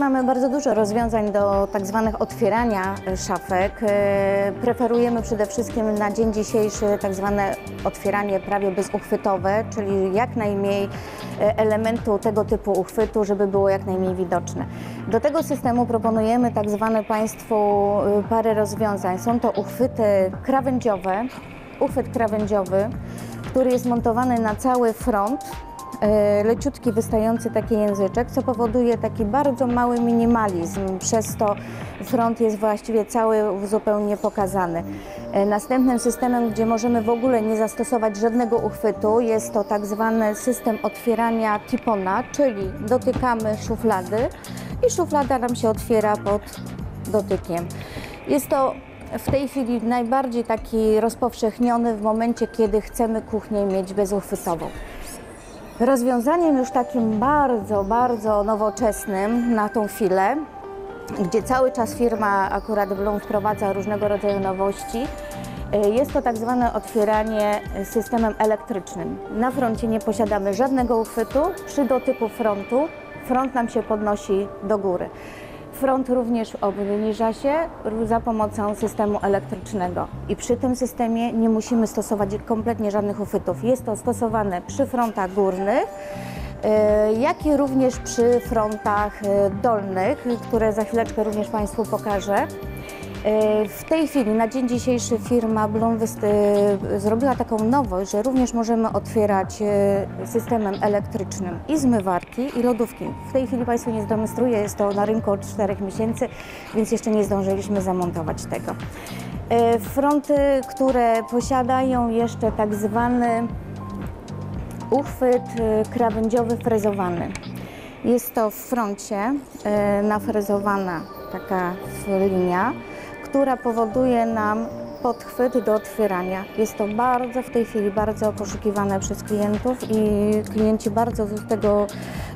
Mamy bardzo dużo rozwiązań do tak zwanych otwierania e, szafek. E, Preferujemy przede wszystkim na dzień dzisiejszy tak zwane otwieranie prawie bezuchwytowe, czyli jak najmniej e, elementu tego typu uchwytu, żeby było jak najmniej widoczne. Do tego systemu proponujemy tak zwane Państwu parę rozwiązań. Są to uchwyty krawędziowe, uchwyt krawędziowy, który jest montowany na cały front leciutki wystający taki języczek, co powoduje taki bardzo mały minimalizm. Przez to front jest właściwie cały zupełnie pokazany. E, Następnym systemem, gdzie możemy w ogóle nie zastosować żadnego uchwytu, jest to tak zwany system otwierania tipona, czyli dotykamy szuflady i szuflada nam się otwiera pod dotykiem. Jest to w tej chwili najbardziej taki rozpowszechniony w momencie, kiedy chcemy kuchnię mieć bezuchwytową. Rozwiązaniem już takim bardzo, bardzo nowoczesnym na tą chwilę, gdzie cały czas firma akurat Bloom wprowadza różnego rodzaju nowości, y, jest to tak zwane otwieranie systemem elektrycznym. Na froncie nie posiadamy żadnego uchwytu. Przy dotyku frontu front nam się podnosi do góry. Front również obniża się za pomocą systemu elektrycznego. I przy tym systemie nie musimy stosować kompletnie żadnych uchwytów. Jest to stosowane przy frontach górnych, e, jak i również przy frontach e, dolnych, które za chwileczkę również Państwu pokażę. E, W tej chwili, na dzień dzisiejszy, firma Bloom e, zrobiła taką nowość, że również możemy otwierać e, systemem elektrycznym i zmywarki, i lodówki. W tej chwili Państwu nie zdemonstruję, jest to na rynku od 4 miesięcy, więc jeszcze nie zdążyliśmy zamontować tego. Fronty, które posiadają jeszcze tak zwany uchwyt krawędziowy frezowany. Jest to w froncie nafrezowana taka linia, która powoduje nam podchwyt do otwierania. Jest to bardzo w tej chwili bardzo poszukiwane przez klientów i klienci bardzo z tego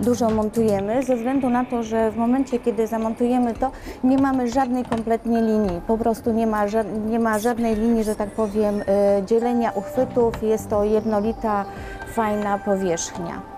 dużo montujemy, ze względu na to, że w momencie, kiedy zamontujemy to, nie mamy żadnej kompletnie linii. Po prostu nie ma, nie ma żadnej linii, że tak powiem, e, dzielenia uchwytów. Jest to jednolita, fajna powierzchnia.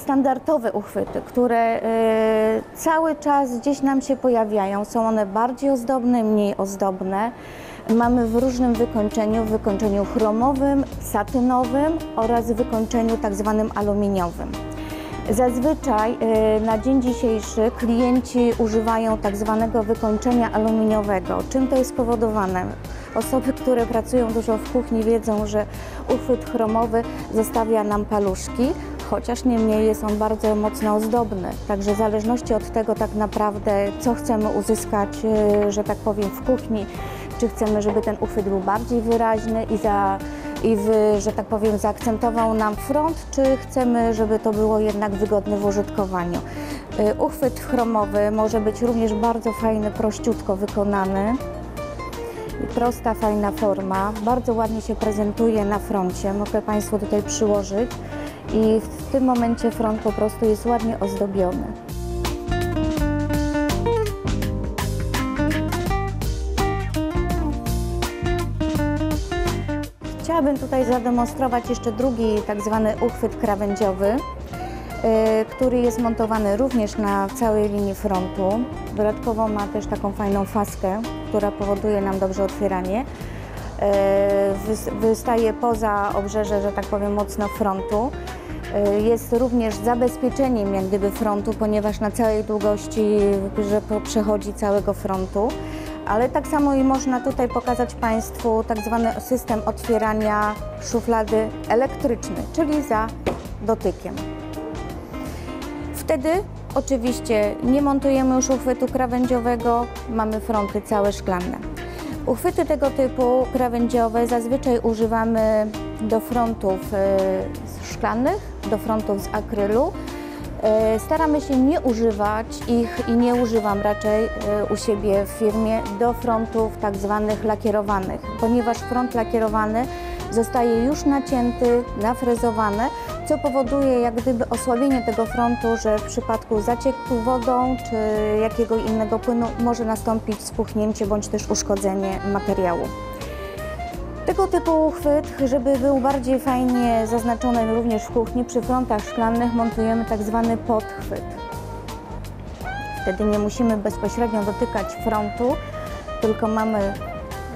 Standardowe uchwyty, które e, cały czas gdzieś nam się pojawiają. Są one bardziej ozdobne, mniej ozdobne. Mamy w różnym wykończeniu, w wykończeniu chromowym, satynowym oraz w wykończeniu tak zwanym aluminiowym. Zazwyczaj e, na dzień dzisiejszy klienci używają tak zwanego wykończenia aluminiowego. Czym to jest spowodowane? Osoby, które pracują dużo w kuchni wiedzą, że uchwyt chromowy zostawia nam paluszki, chociaż niemniej jest on bardzo mocno ozdobny. Także w zależności od tego tak naprawdę, co chcemy uzyskać, e, że tak powiem, w kuchni, czy chcemy, żeby ten uchwyt był bardziej wyraźny i, za, i w, że tak powiem, zaakcentował nam front, czy chcemy, żeby to było jednak wygodne w użytkowaniu. E, Uchwyt chromowy może być również bardzo fajny, prościutko wykonany. Prosta, fajna forma, bardzo ładnie się prezentuje na froncie. Mogę Państwu tutaj przyłożyć i w tym momencie front po prostu jest ładnie ozdobiony. Chciałabym tutaj zademonstrować jeszcze drugi tak zwany uchwyt krawędziowy, y, który jest montowany również na całej linii frontu. Dodatkowo ma też taką fajną faskę, która powoduje nam dobrze otwieranie. Y, wys- Wystaje poza obrzeże, że tak powiem, mocno frontu. Y, Jest również zabezpieczeniem jak gdyby frontu, ponieważ na całej długości że przechodzi całego frontu. Ale tak samo i można tutaj pokazać Państwu tak zwany system otwierania szuflady elektryczny, czyli za dotykiem. Wtedy oczywiście nie montujemy już uchwytu krawędziowego, mamy fronty całe szklane. Uchwyty tego typu krawędziowe zazwyczaj używamy do frontów e, szklanych, do frontów z akrylu. E, Staramy się nie używać ich i nie używam raczej e, u siebie w firmie do frontów tak zwanych lakierowanych, ponieważ front lakierowany zostaje już nacięty, nafrezowany, co powoduje jak gdyby osłabienie tego frontu, że w przypadku zacieku wodą czy jakiego innego płynu może nastąpić spuchnięcie bądź też uszkodzenie materiału. Tego typu uchwyt, żeby był bardziej fajnie zaznaczony również w kuchni, przy frontach szklanych montujemy tak zwany podchwyt. Wtedy nie musimy bezpośrednio dotykać frontu, tylko mamy,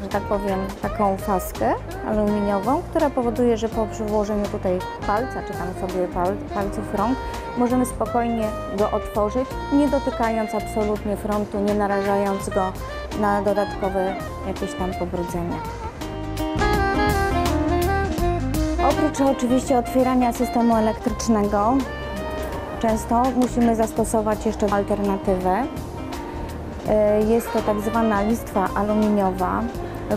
że tak powiem, taką faskę aluminiową, która powoduje, że po przyłożeniu tutaj palca, czy tam sobie pal, palców rąk, możemy spokojnie go otworzyć, nie dotykając absolutnie frontu, nie narażając go na dodatkowe jakieś tam pobrudzenia. Oprócz oczywiście otwierania systemu elektrycznego, często musimy zastosować jeszcze alternatywę. E, Jest to tak zwana listwa aluminiowa,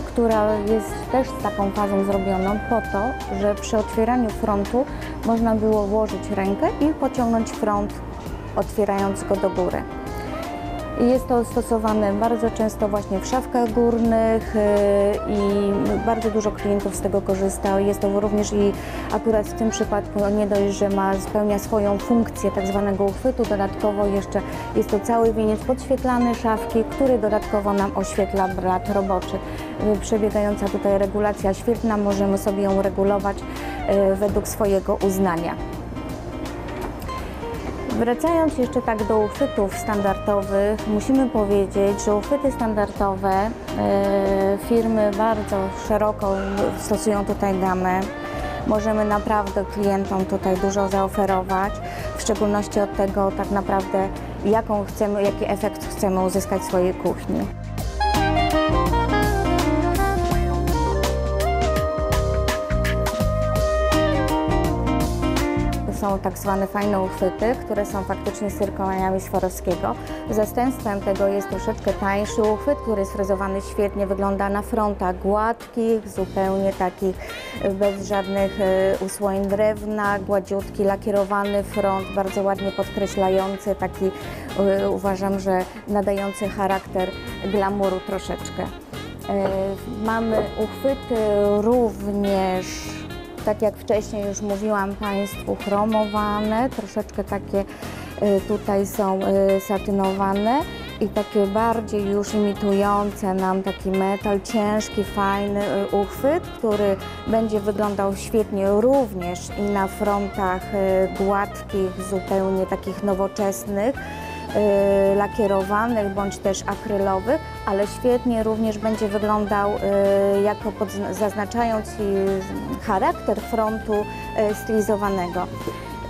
która jest też z taką fazą zrobioną po to, że przy otwieraniu frontu można było włożyć rękę i pociągnąć front, otwierając go do góry. Jest to stosowane bardzo często właśnie w szafkach górnych yy, i bardzo dużo klientów z tego korzysta. Jest to również i akurat w tym przypadku no nie dość, że ma, spełnia swoją funkcję tak zwanego uchwytu, dodatkowo jeszcze jest to cały wieniec podświetlany szafki, który dodatkowo nam oświetla blat roboczy. Yy, Przebiegająca tutaj regulacja świetlna, możemy sobie ją regulować yy, według swojego uznania. Wracając jeszcze tak do uchwytów standardowych, musimy powiedzieć, że uchwyty standardowe e, firmy bardzo szeroko stosują tutaj gamę. Możemy naprawdę klientom tutaj dużo zaoferować, w szczególności od tego tak naprawdę jaką chcemy, jaki efekt chcemy uzyskać w swojej kuchni. Są tak zwane fajne uchwyty, które są faktycznie z cyrkoniami Swarowskiego. Zastępstwem tego jest troszeczkę tańszy uchwyt, który jest świetnie, wygląda na frontach gładkich, zupełnie takich e, bez żadnych e, usłoń drewna, gładziutki, lakierowany front, bardzo ładnie podkreślający, taki e, uważam, że nadający charakter glamuru troszeczkę. Mamy uchwyty również tak jak wcześniej już mówiłam Państwu, chromowane, troszeczkę takie y, tutaj są y, satynowane i takie bardziej już imitujące nam taki metal, ciężki, fajny y, uchwyt, który będzie wyglądał świetnie również i na frontach gładkich, zupełnie takich nowoczesnych, lakierowanych bądź też akrylowych, ale świetnie również będzie wyglądał y, jako pod, zaznaczając y, charakter frontu y, stylizowanego.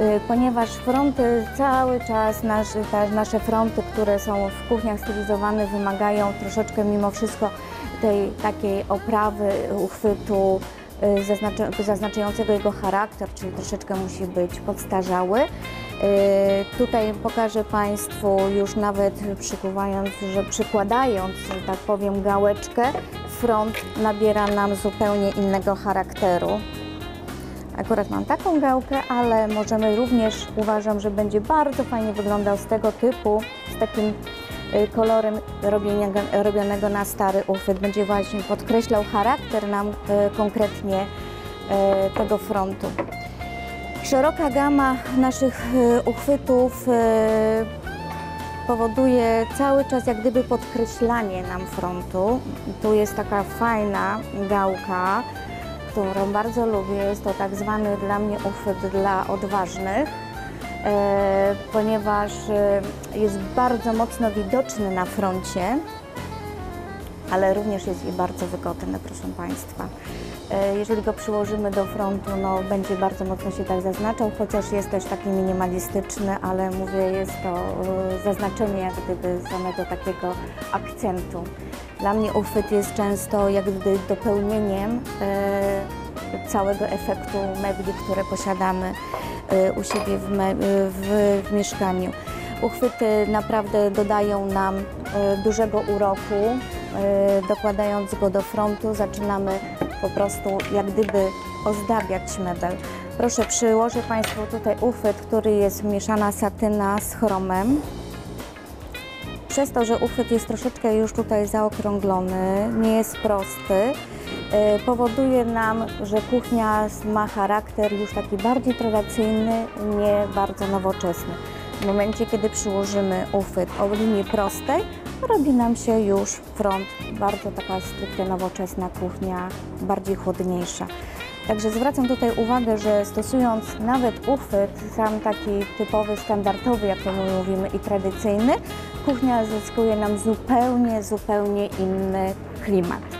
Y, Ponieważ fronty cały czas, nasze, nasze fronty, które są w kuchniach stylizowane, wymagają troszeczkę mimo wszystko tej takiej oprawy uchwytu y, zaznaczającego jego charakter, czyli troszeczkę musi być podstarzały. Y, Tutaj pokażę Państwu już nawet przykuwając, że przykładając, że tak powiem, gałeczkę, front nabiera nam zupełnie innego charakteru. Akurat mam taką gałkę, ale możemy również, uważam, że będzie bardzo fajnie wyglądał z tego typu, z takim y, kolorem robienia, robionego na stary uchwyt. Będzie właśnie podkreślał charakter nam y, konkretnie y, tego frontu. Szeroka gama naszych y, uchwytów y, powoduje cały czas jak gdyby podkreślanie nam frontu. Tu jest taka fajna gałka, którą bardzo lubię. Jest to tak zwany dla mnie uchwyt dla odważnych, ponieważ e, jest bardzo mocno widoczny na froncie, ale również jest i bardzo wygodny, proszę Państwa. E, Jeżeli go przyłożymy do frontu, no, będzie bardzo mocno się tak zaznaczał, chociaż jest też taki minimalistyczny, ale mówię, jest to e, zaznaczenie jak gdyby samego takiego akcentu. Dla mnie uchwyt jest często jak gdyby dopełnieniem e, całego efektu mebli, które posiadamy e, u siebie w, me, w, w mieszkaniu. Uchwyty naprawdę dodają nam e, dużego uroku. Dokładając go do frontu, zaczynamy po prostu jak gdyby ozdabiać mebel. Proszę, przyłożę Państwu tutaj uchwyt, który jest mieszana satyna z chromem. Przez to, że uchwyt jest troszeczkę już tutaj zaokrąglony, nie jest prosty, powoduje nam, że kuchnia ma charakter już taki bardziej tradycyjny, nie bardzo nowoczesny. W momencie, kiedy przyłożymy uchwyt o linii prostej, robi nam się już front, bardzo taka stricte nowoczesna kuchnia, bardziej chłodniejsza. Także zwracam tutaj uwagę, że stosując nawet uchwyt, sam taki typowy, standardowy, jak to my mówimy, i tradycyjny, kuchnia zyskuje nam zupełnie, zupełnie inny klimat.